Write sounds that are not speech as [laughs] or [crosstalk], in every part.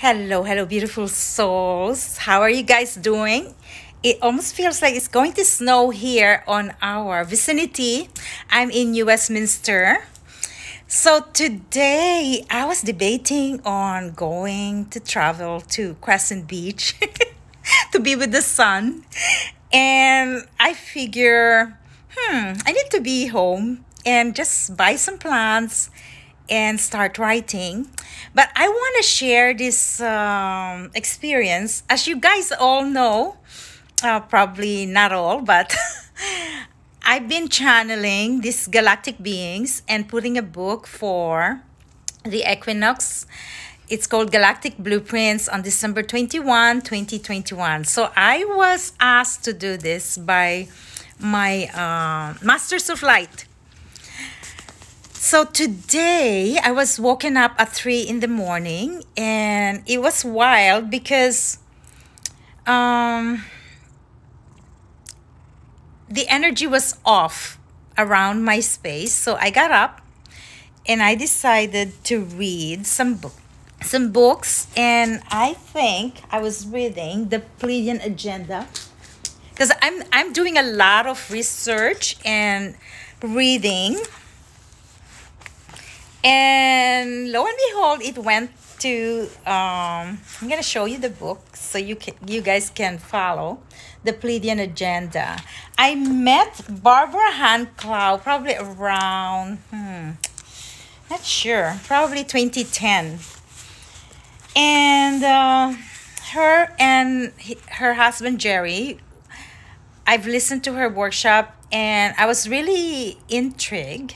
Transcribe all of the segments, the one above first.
Hello, hello, beautiful souls. How are you guys doing? It almost feels like it's going to snow here on our vicinity. I'm in Westminster. So today I was debating on going to travel to Crescent Beach [laughs] to be with the sun. And I figure, hmm, I need to be home and just buy some plants and start writing. But I want to share this um, experience. As you guys all know, uh, probably not all, but [laughs] I've been channeling these galactic beings and putting a book for the equinox. It's called Galactic Blueprints on December 21, 2021. So I was asked to do this by my uh, Masters of Light so today I was woken up at three in the morning and it was wild because um, the energy was off around my space. So I got up and I decided to read some book, some books and I think I was reading the Pleiadian agenda because I'm I'm doing a lot of research and reading and lo and behold it went to um, i'm gonna show you the book so you can you guys can follow the pleiadian agenda. I met barbara hand clow probably around hmm, not sure probably 2010 and uh, her and her husband jerry i've listened to her workshop and i was really intrigued.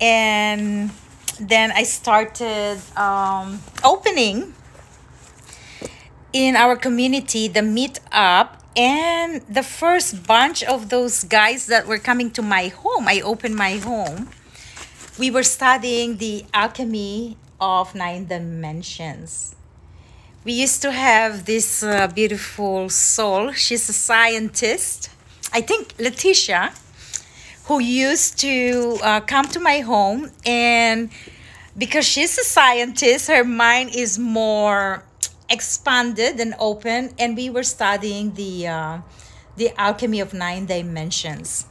And then I started um, opening in our community the meetup. And the first bunch of those guys that were coming to my home i opened my home we were studying the alchemy of nine dimensions. We used to have this uh, beautiful soul. She's a scientist. I think letitia who used to uh, come to my home and because she's a scientist her mind is more expanded and open and we were studying the uh, the alchemy of nine dimensions.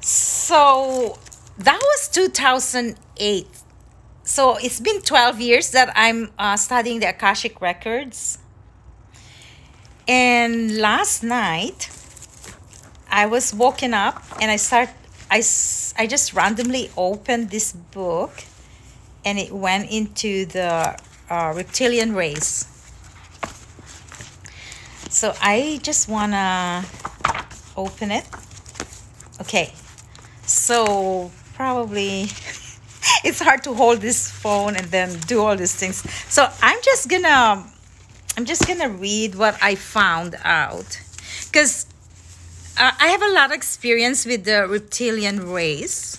So that was 2008 so it's been 12 years that i'm uh, studying the akashic records. And last night I was woken up and I start I, I just randomly opened this book and it went into the uh, reptilian race. So I just want to open it. Okay. So probably [laughs] it's hard to hold this phone and then do all these things. So I'm just going to I'm just to read what I found out cuz uh, I have a lot of experience with the reptilian race.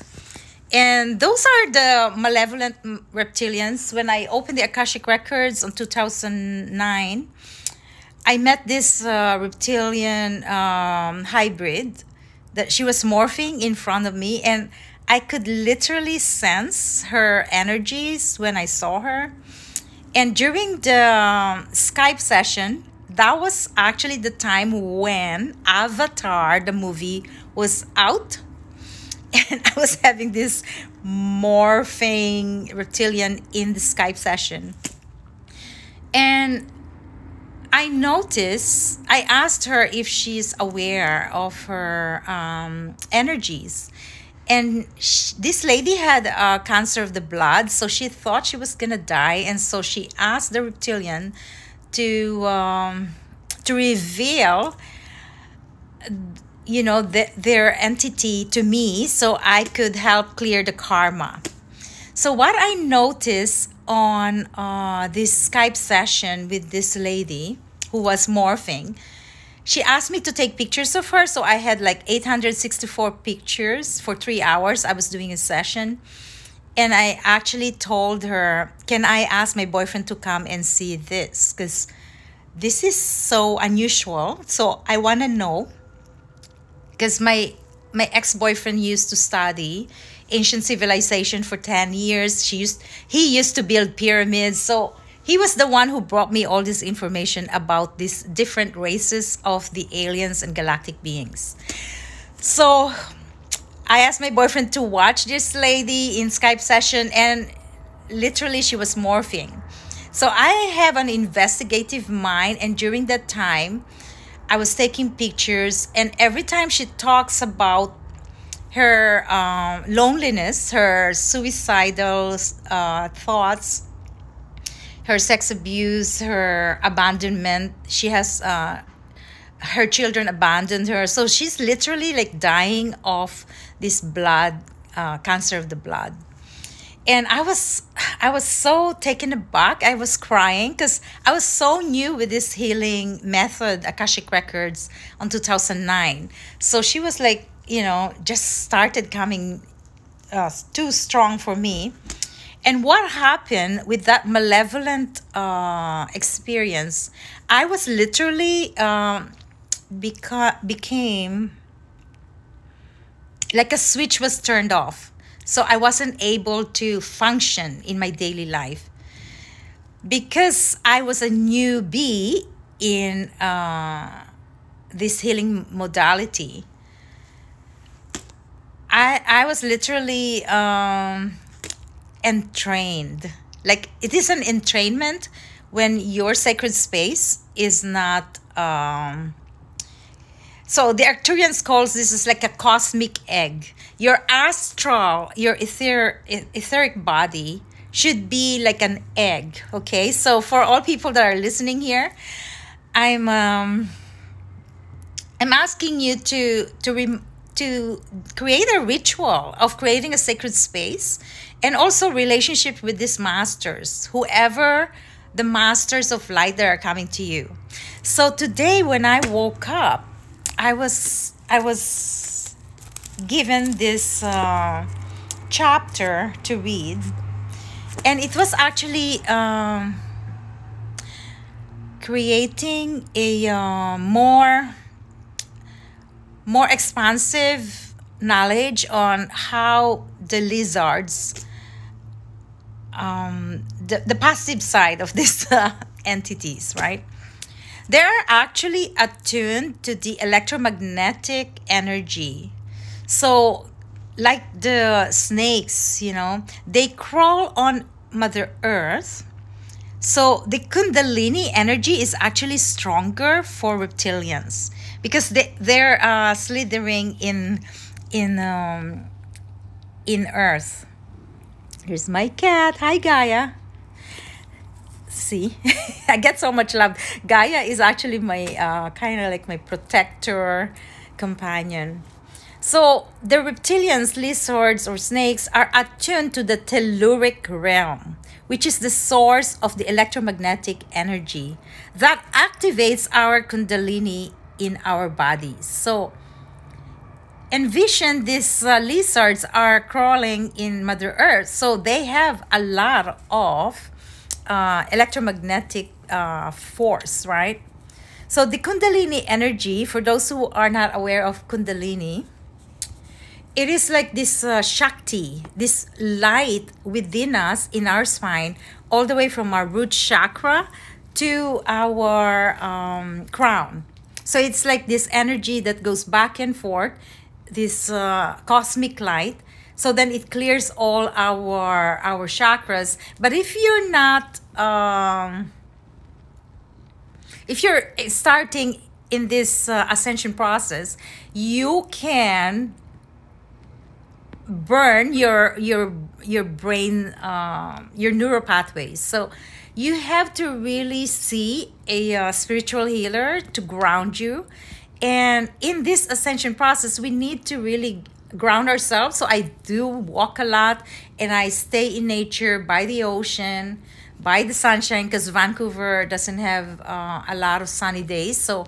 And those are the malevolent reptilians. When I opened the Akashic Records in 2009, I met this uh, reptilian um, hybrid that she was morphing in front of me. And I could literally sense her energies when I saw her. And during the um, Skype session, that was actually the time when Avatar, the movie, was out. And [laughs] I was having this morphing reptilian in the Skype session. And I noticed, I asked her if she's aware of her um, energies. And she, this lady had a cancer of the blood, so she thought she was gonna die. And so she asked the reptilian to um, to reveal you know the, their entity to me so i could help clear the karma. So what i noticed on uh, this skype session with this lady who was morphing she asked me to take pictures of her. So i had like 864 pictures for three hours i was doing a session and I actually told her, Can I ask my boyfriend to come and see this? Because this is so unusual. So I want to know. Because my my ex boyfriend used to study ancient civilization for 10 years. She used he used to build pyramids. So he was the one who brought me all this information about these different races of the aliens and galactic beings. So I asked my boyfriend to watch this lady in Skype session and literally she was morphing. So I have an investigative mind and during that time I was taking pictures and every time she talks about her um, loneliness, her suicidal uh, thoughts, her sex abuse, her abandonment. She has uh, her children abandoned her, so she's literally like dying of this blood uh, cancer of the blood. And I was I was so taken aback. I was crying because I was so new with this healing method, Akashic Records, on 2009. So she was like, you know, just started coming uh, too strong for me and what happened with that malevolent uh, experience? I was literally um, beca- became like a switch was turned off. So I wasn't able to function in my daily life because I was a newbie in uh, this healing modality. I I was literally um, entrained. Like it is an entrainment when your sacred space is not. Um, so the Arcturians calls this is like a cosmic egg. Your astral, your ether, etheric body should be like an egg. Okay, so for all people that are listening here, I'm um, I'm asking you to to rem- to create a ritual of creating a sacred space and also relationship with these masters whoever the masters of light that are coming to you so today when i woke up i was i was given this uh, chapter to read and it was actually um, creating a uh, more more expansive knowledge on how the lizards um, the, the passive side of these uh, [laughs] entities, right? They're actually attuned to the electromagnetic energy. So, like the snakes, you know, they crawl on Mother Earth. So, the Kundalini energy is actually stronger for reptilians because they, they're uh, slithering in in um, in Earth Here's my cat. Hi, Gaia. See, [laughs] I get so much love. Gaia is actually my uh, kind of like my protector companion. So the reptilians, lizards, or snakes are attuned to the telluric realm, which is the source of the electromagnetic energy that activates our kundalini in our bodies. So envision these uh, lizards are crawling in Mother Earth, so they have a lot of uh, electromagnetic uh, force, right? So the Kundalini energy, for those who are not aware of Kundalini, it is like this uh, Shakti, this light within us in our spine, all the way from our root chakra to our um, crown. So it's like this energy that goes back and forth this uh, cosmic light so then it clears all our our chakras. But if you're not um, if you're starting in this uh, ascension process you can burn your your your brain uh, your neural pathways. So you have to really see a uh, spiritual healer to ground you. And in this ascension process, we need to really ground ourselves. So I do walk a lot and I stay in nature by the ocean, by the sunshine, because Vancouver doesn't have uh, a lot of sunny days. So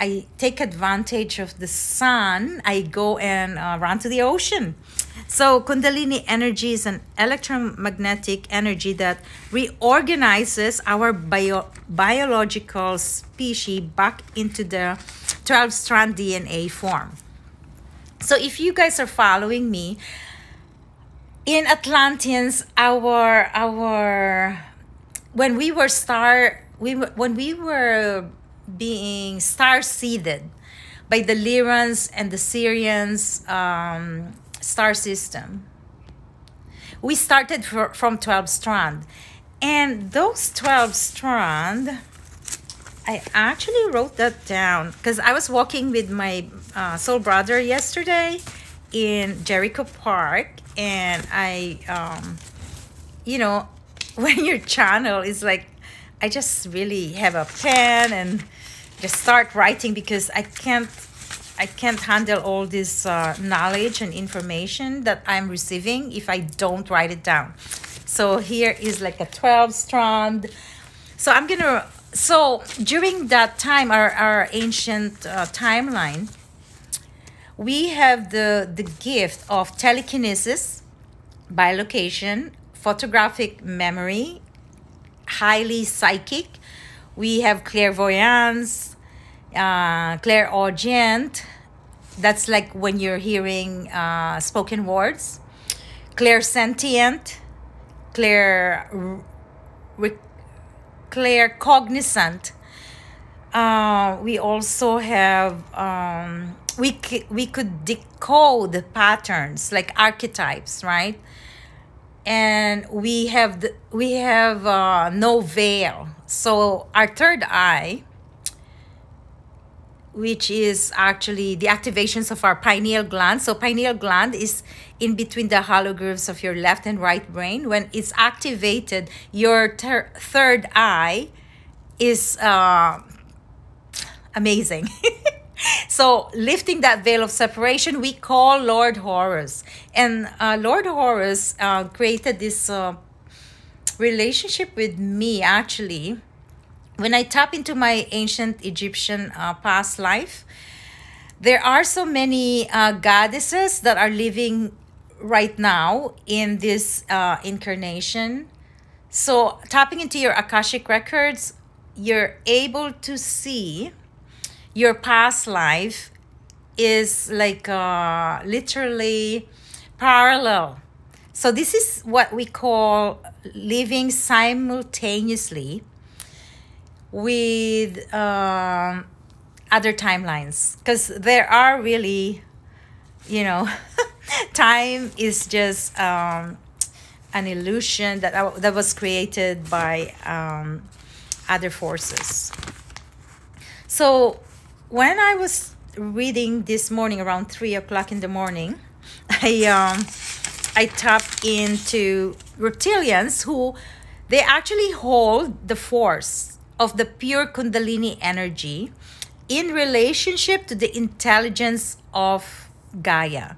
I take advantage of the sun. I go and uh, run to the ocean. So, Kundalini energy is an electromagnetic energy that reorganizes our bio- biological species back into the 12 strand DNA form. So, if you guys are following me, in Atlanteans, our our when we were star we when we were being star seeded by the Lyrans and the Sirians um, star system. We started fr- from 12 strand. And those 12 strand, I actually wrote that down because I was walking with my uh, soul brother yesterday in Jericho Park, and I, um, you know, [laughs] when your channel is like, I just really have a pen and just start writing because I can't, I can't handle all this uh, knowledge and information that I'm receiving if I don't write it down. So here is like a 12 strand so I'm gonna. So during that time, our our ancient uh, timeline, we have the the gift of telekinesis, bilocation, photographic memory, highly psychic. We have clairvoyance, uh, clairaudient. That's like when you're hearing uh, spoken words. Clairsentient, clair claircognizant. Uh, we also have um, we we could decode patterns like archetypes, right? And we have the, we have uh, no veil. So our third eye, which is actually the activations of our pineal gland. So pineal gland is in between the hollow grooves of your left and right brain. When it's activated, your third eye is uh, amazing. [laughs] so lifting that veil of separation, we call Lord Horus, and uh, Lord Horus uh, created this uh, relationship with me actually when I tap into my ancient Egyptian uh, past life, there are so many uh, goddesses that are living right now in this uh, incarnation. So, tapping into your Akashic records, you're able to see your past life is like uh, literally parallel. So, this is what we call living simultaneously with um, other timelines. Because there are really you know [laughs] time is just um, an illusion that uh, that was created by um, other forces. So when i was reading this morning around three o'clock in the morning [laughs] i um i tapped into reptilians who they actually hold the force of the pure kundalini energy in relationship to the intelligence of gaia.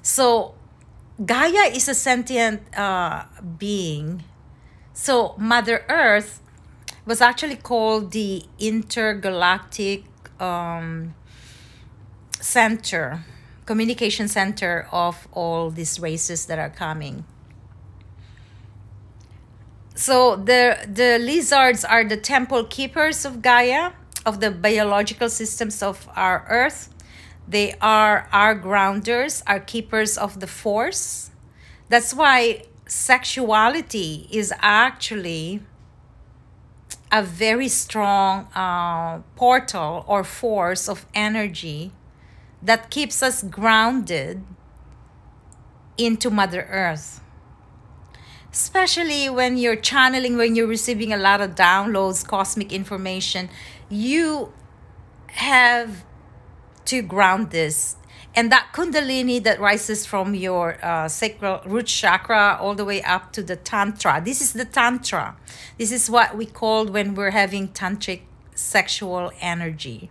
So gaia is a sentient uh, being. So mother earth was actually called the intergalactic um, center communication center of all these races that are coming so the the lizards are the temple keepers of Gaia, of the biological systems of our Earth. They are our grounders, our keepers of the force. That's why sexuality is actually a very strong uh, portal or force of energy that keeps us grounded into Mother Earth especially when you're channeling when you're receiving a lot of downloads cosmic information you have to ground this. And that kundalini that rises from your uh, sacral root chakra all the way up to the tantra. This is the tantra. This is what we call when we're having tantric sexual energy.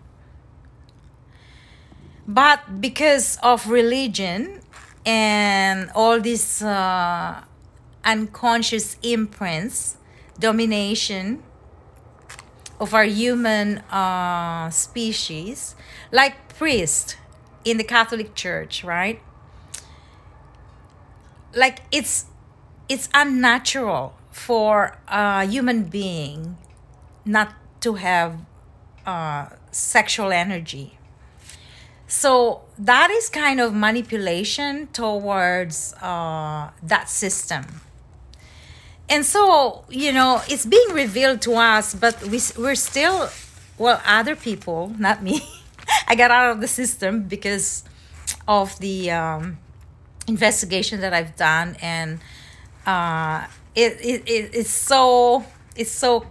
But because of religion and all these uh, unconscious imprints, domination of our human uh, species, like priest in the Catholic Church, right? Like it's it's unnatural for a human being not to have uh, sexual energy. So that is kind of manipulation towards uh, that system. And so, you know, it's being revealed to us, but we, we're still, well, other people, not me. [laughs] I got out of the system because of the um, investigation that I've done, and uh, it, it, it it's so it's so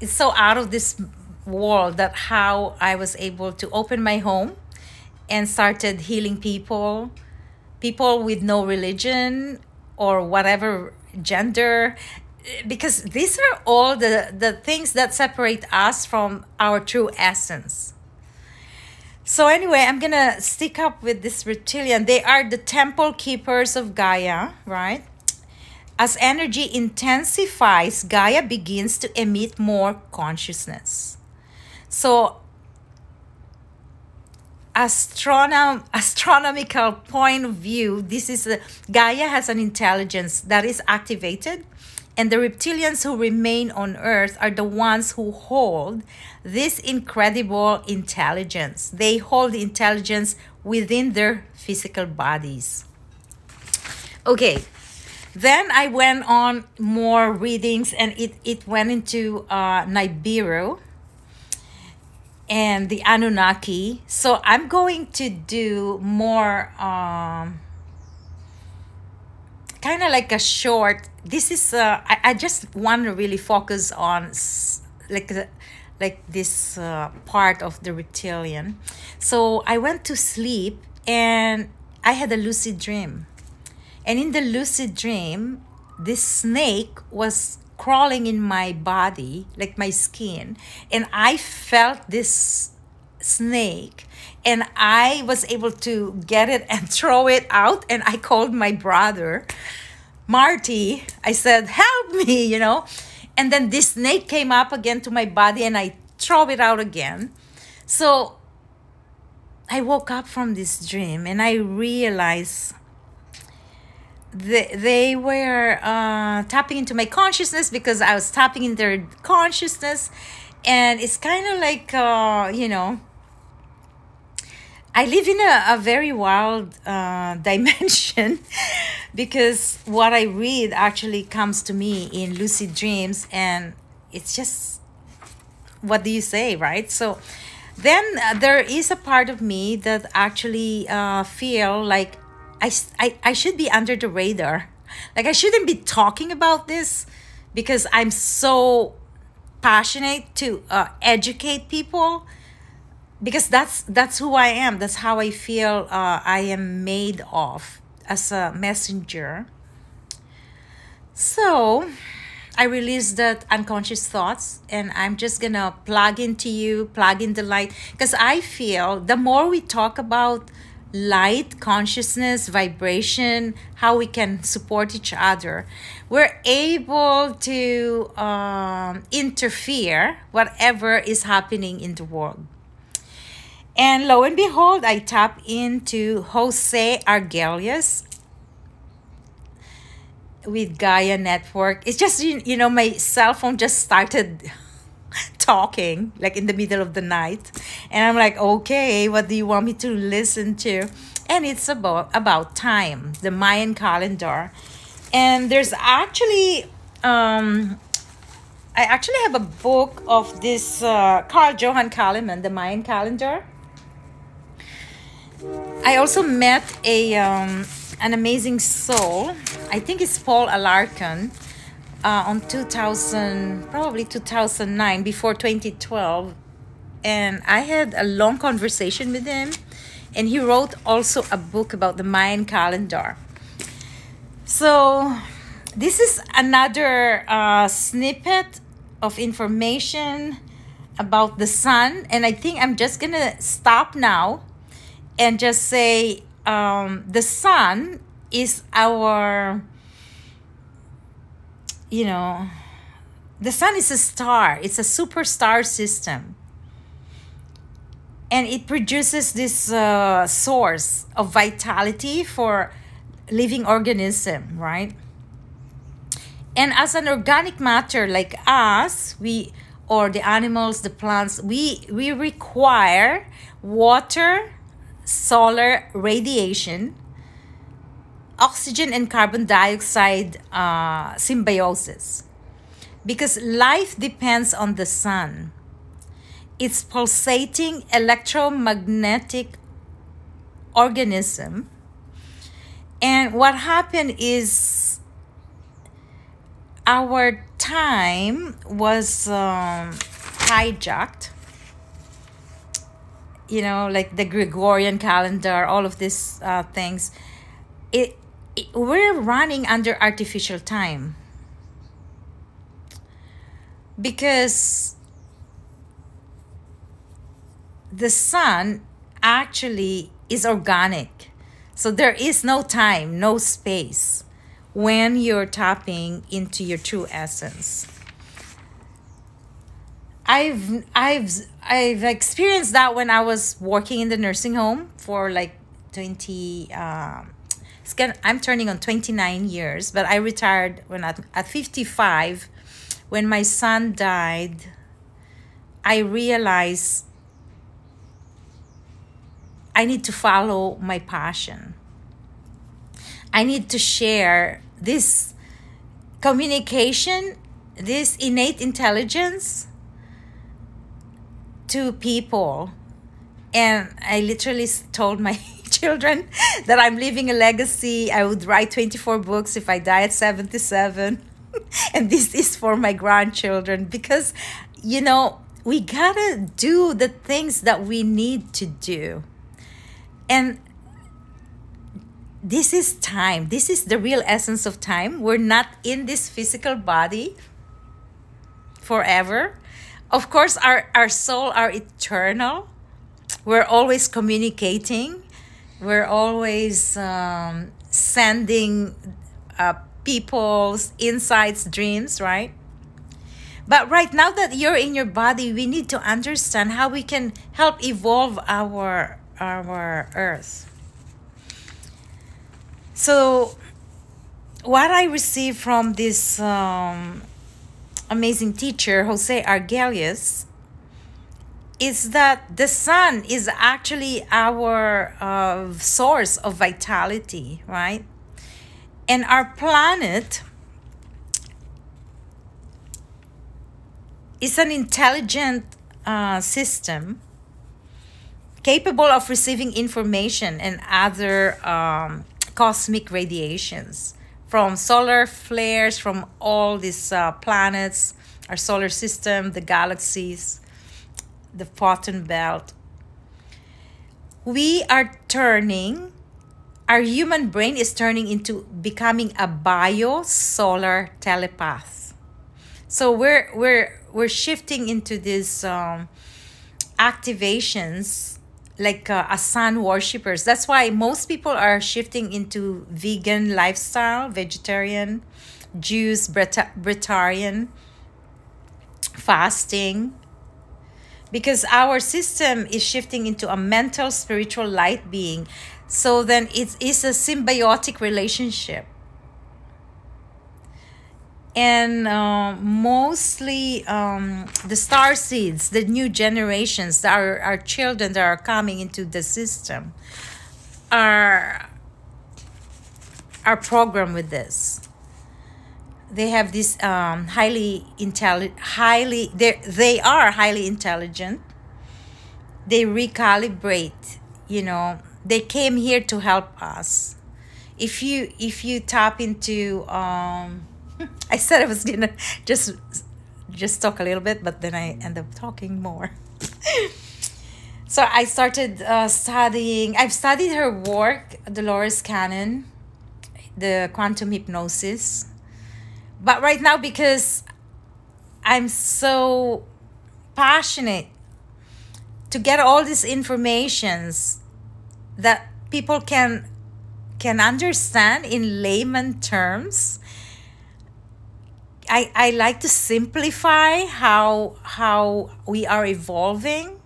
it's so out of this world that how I was able to open my home and started healing people, people with no religion or whatever gender because these are all the the things that separate us from our true essence. So anyway i'm gonna stick up with this reptilian. They are the temple keepers of gaia right? As energy intensifies gaia begins to emit more consciousness. So astronom astronomical point of view this is a, gaia has an intelligence that is activated and the reptilians who remain on earth are the ones who hold this incredible intelligence. They hold intelligence within their physical bodies. Okay then i went on more readings and it, it went into uh, nibiru and the Anunnaki. So I'm going to do more um kind of like a short this is uh I, I just want to really focus on like the like this uh, part of the reptilian. So I went to sleep and I had a lucid dream. And in the lucid dream, this snake was crawling in my body, like my skin, and I felt this snake and I was able to get it and [laughs] throw it out and I called my brother Marty. I said, "Help me," [laughs] you know. And then this snake came up again to my body and I throw it out again. So I woke up from this dream and I realized they, they were uh, tapping into my consciousness because I was tapping into their consciousness. And it's kind of like, uh, you know, I live in a, a very wild uh, [laughs] dimension because what I read actually comes to me in lucid dreams. And it's just, what do you say, right? So then uh, there is a part of me that actually uh, feel like I, I, I should be under the radar. Like I shouldn't be talking about this because I'm so passionate to uh, educate people because that's that's who I am. That's how I feel uh, I am made of as a messenger. So I release that unconscious thoughts and I'm just gonna plug into you, plug in the light. Because I feel the more we talk about light, consciousness, vibration, how we can support each other, we're able to um, interfere whatever is happening in the world. And lo and behold, I tap into Jose Argüelles with Gaia Network. It's just, you know, my cell phone just started talking like in the middle of the night. And i'm like okay what do you want me to listen to? And it's about about time the mayan calendar. And there's actually um i actually have a book of this uh, carl johan calleman the mayan calendar. I also met a um, an amazing soul. I think it's paul alarcon uh, on 2000, probably 2009, before 2012. And I had a long conversation with him. And he wrote also a book about the Mayan calendar. So, this is another uh, snippet of information about the sun. And I think I'm just to stop now and just say um, the sun is our you know, the sun is a star, it's a superstar system. And it produces this uh, source of vitality for living organism, right? And as an organic matter like us, we or the animals, the plants, we we require water, solar radiation, oxygen and carbon dioxide uh, symbiosis because life depends on the sun. It's pulsating electromagnetic organism. And what happened is our time was um, hijacked. You know, like the Gregorian calendar, all of these uh, things. It, it, we're running under artificial time because the sun actually is organic. So there is no time, no space when you're tapping into your true essence. I've I've I've experienced that when I was working in the nursing home for like 20 um I'm turning on 29 years, but I retired when at, at 55 when my son died, I realized I need to follow my passion. I need to share this communication, this innate intelligence to people. And I literally told my [laughs] children [laughs] that I'm leaving a legacy. I would write 24 books if I die at 77. [laughs] and this is for my grandchildren because you know we gotta do the things that we need to do. And this is time. This is the real essence of time. We're not in this physical body forever. Of course our our soul are eternal. We're always communicating we're always um, sending uh, people's insights, dreams, right? But right now that you're in your body, we need to understand how we can help evolve our our earth. So, what I received from this um, amazing teacher, Jose Argüelles, is that the sun is actually our uh, source of vitality, right? And our planet is an intelligent uh, system capable of receiving information and other um, cosmic radiations from solar flares from all these uh, planets, our solar system, the galaxies, the photon belt. We are turning our human brain is turning into becoming a bio-solar telepath. So we're we're we're shifting into these um, activations like uh, a sun worshippers. That's why most people are shifting into vegan lifestyle, vegetarian, Jews, Bret- Breatharian, fasting, because our system is shifting into a mental, spiritual light being so then it is a symbiotic relationship. And uh, mostly um, the star seeds, the new generations, our, our children that are coming into the system, are, are programmed with this they have this um, highly intelligent highly they they are highly intelligent. They recalibrate you know they came here to help us. If you if you tap into um [laughs] i said i was gonna just just talk a little bit but then i end up talking more. [laughs] So i started uh, studying i've studied her work dolores cannon the quantum hypnosis but right now because i'm so passionate to get all these informations that people can can understand in layman terms I, I like to simplify how how we are evolving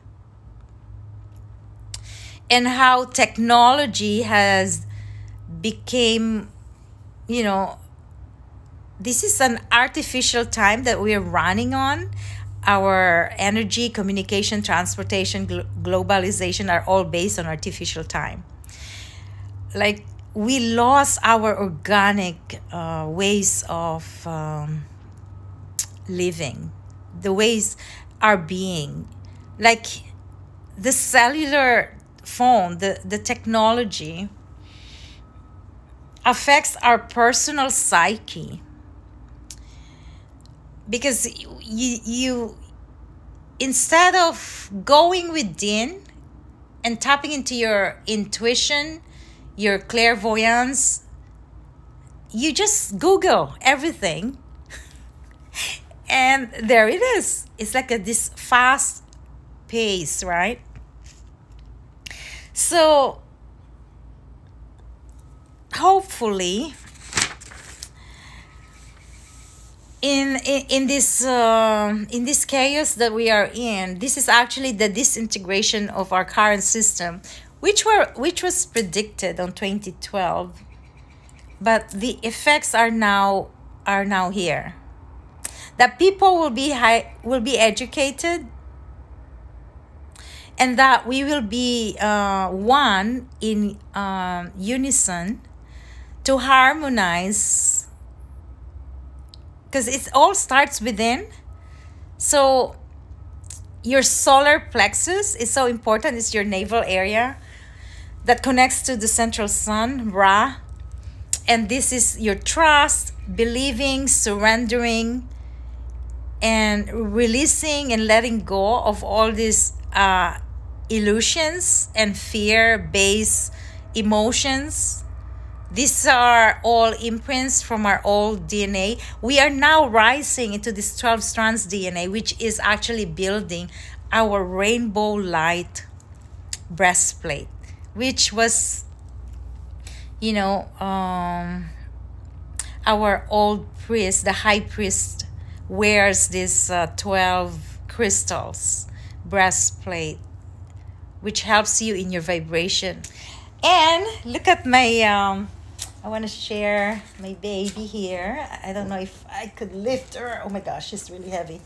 and how technology has became you know this is an artificial time that we are running on our energy, communication, transportation, glo- globalization are all based on artificial time. Like we lost our organic uh, ways of um, living, the ways are being. Like the cellular phone, the, the technology affects our personal psyche because you, you instead of going within and tapping into your intuition your clairvoyance you just google everything. [laughs] And there it is. It's like a this fast pace right? So hopefully in in, in this uh, in this chaos that we are in this is actually the disintegration of our current system which were which was predicted on 2012 but the effects are now are now here. That people will be high will be educated and that we will be uh, one in um, unison to harmonize because it all starts within. So your solar plexus is so important. It's your navel area that connects to the central sun ra. And this is your trust believing surrendering and releasing and letting go of all these uh, illusions and fear based emotions these are all imprints from our old DNA. We are now rising into this 12 strands DNA, which is actually building our rainbow light breastplate, which was, you know, um, our old priest, the high priest, wears this uh, 12 crystals breastplate, which helps you in your vibration. And look at my um, I want to share my baby here. I don't know if I could lift her. Oh my gosh, she's really heavy.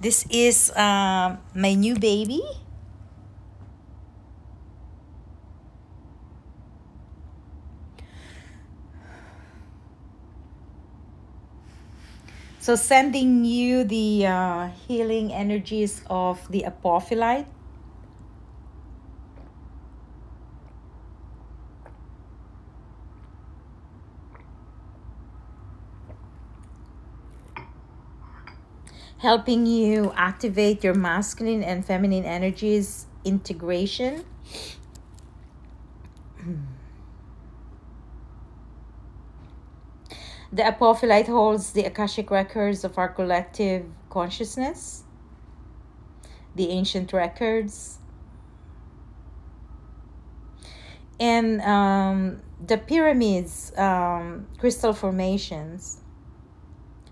This is um, my new baby. So sending you the uh, healing energies of the apophyllite helping you activate your masculine and feminine energies integration. [clears throat] The apophyllite holds the Akashic records of our collective consciousness, the ancient records, and um, the pyramids, um, crystal formations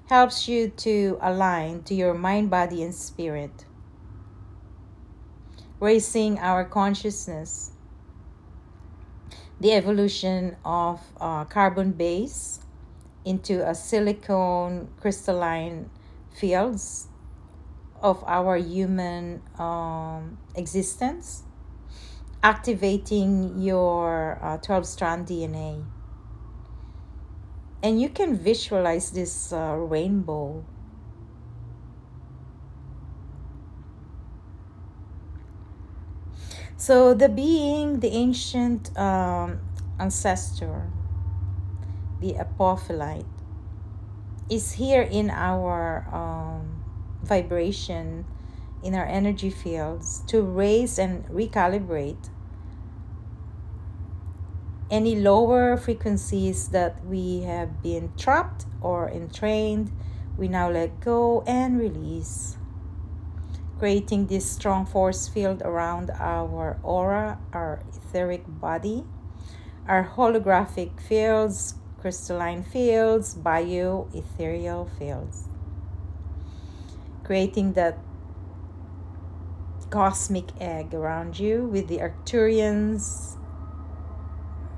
helps you to align to your mind, body, and spirit, raising our consciousness, the evolution of uh, carbon base into a silicone crystalline fields of our human um, existence, activating your uh, 12 strand DNA and you can visualize this uh, rainbow. So the being the ancient um, ancestor the apophyllite is here in our um, vibration in our energy fields to raise and recalibrate any lower frequencies that we have been trapped or entrained, we now let go and release, creating this strong force field around our aura, our etheric body, our holographic fields, crystalline fields, bio ethereal fields, creating that cosmic egg around you with the Arcturians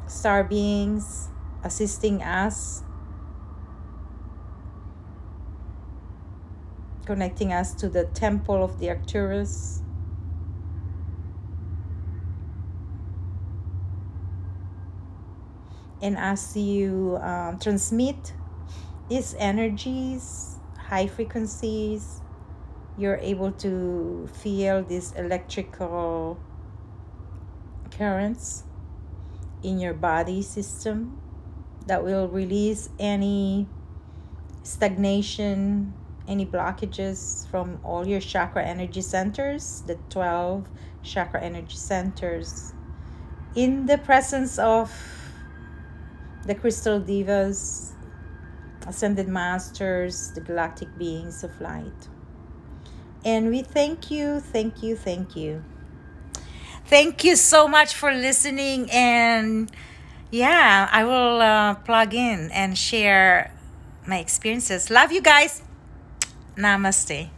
star beings assisting us, connecting us to the temple of the Arcturus. And as you um, transmit these energies, high frequencies, you're able to feel these electrical currents in your body system that will release any stagnation, any blockages from all your chakra energy centers, the 12 chakra energy centers, in the presence of the crystal divas, ascended masters, the galactic beings of light. And we thank you, thank you, thank you. Thank you so much for listening. And yeah, I will uh, plug in and share my experiences. Love you guys. Namaste.